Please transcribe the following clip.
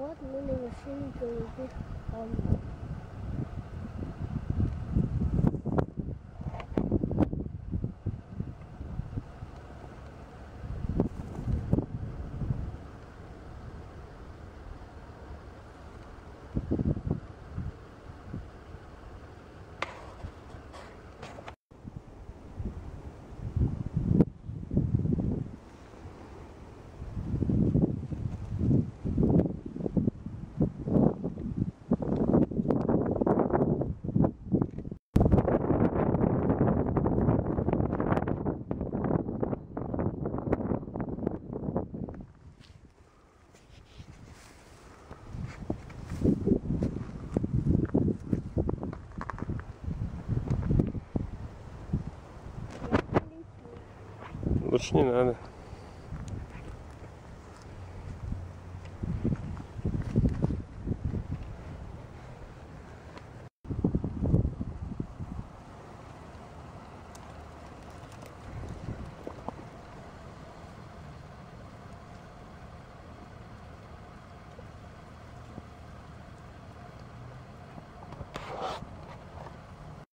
Вот мы на вершине голубых холмов. больше не надо.